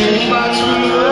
A closet Shame box